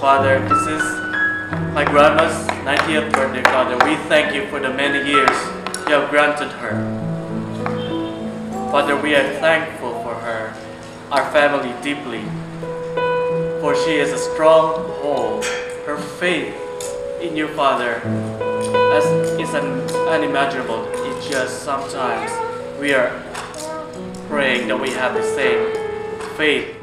Father, this is my grandma's 90th birthday, Father. We thank you for the many years you have granted her. Father, we are thankful for her, our family deeply, for she is a strong hold. Her faith in you, Father, as is un- unimaginable. It's just sometimes we are praying that we have the same faith